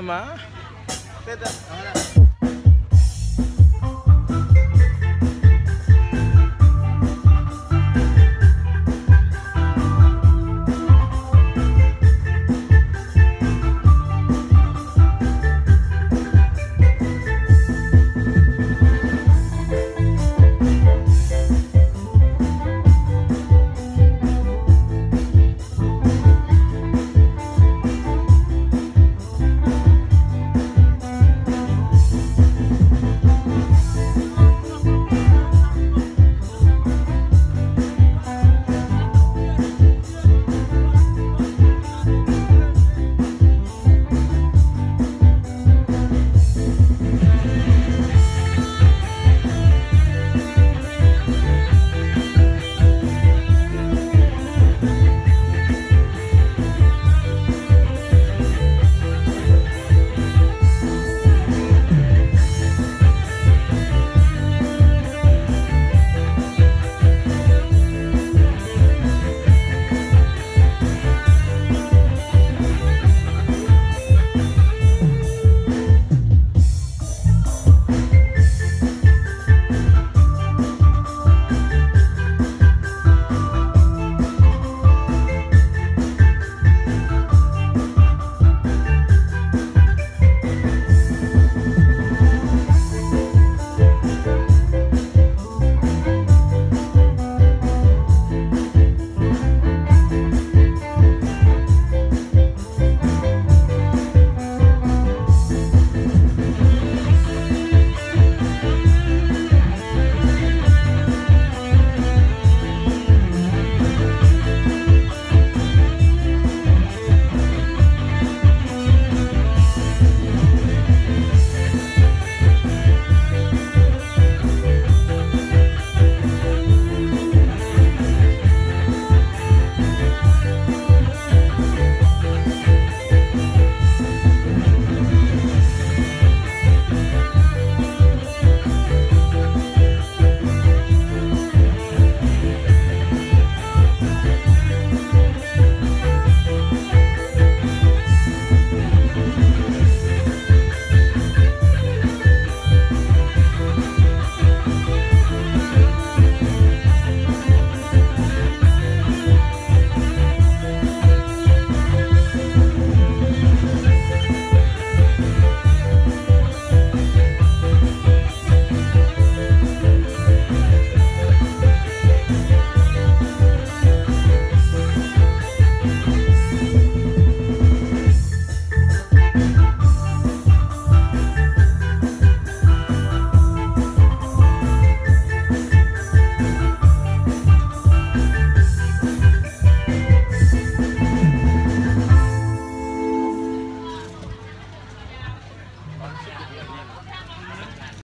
ஏம்மா சரி, சரி, அவ்வளவுதான்.